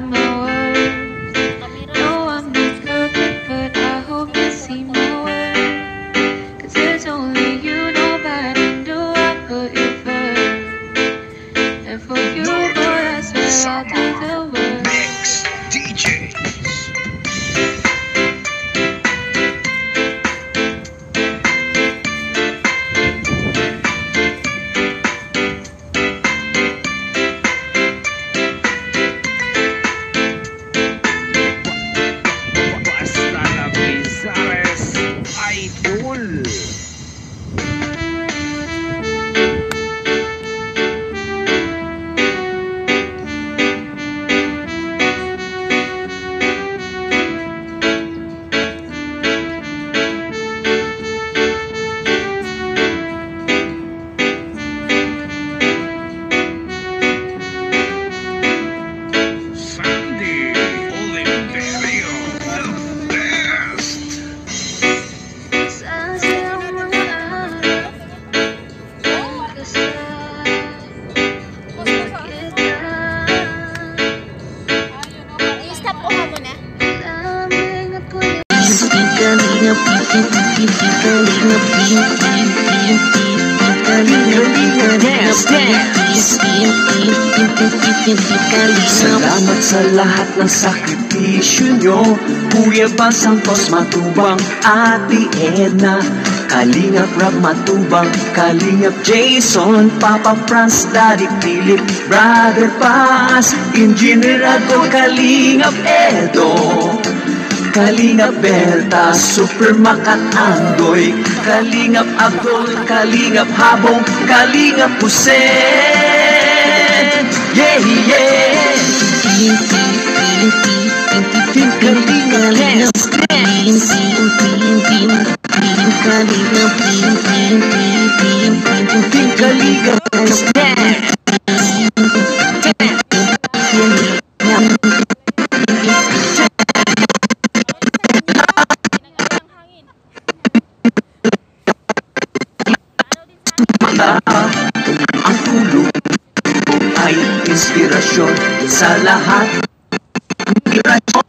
my way. full. Salamat sa lahat ng sakripisyo nyo. Kuya Bang Santos Matubang. Ate Edna Kalingap Rab Matubang. Kalingap Jason Papa Franz Daddy Philip Brother Paz Engineer Ago Kalingap Edo Kalingap Berta, Super Makat Andoy. Kalingap Abdul, Kalingap Habong Kalingap Hussein Yeah, yeah Ang Ang tulong ay inspirasyon sa lahat. Inspirasyon,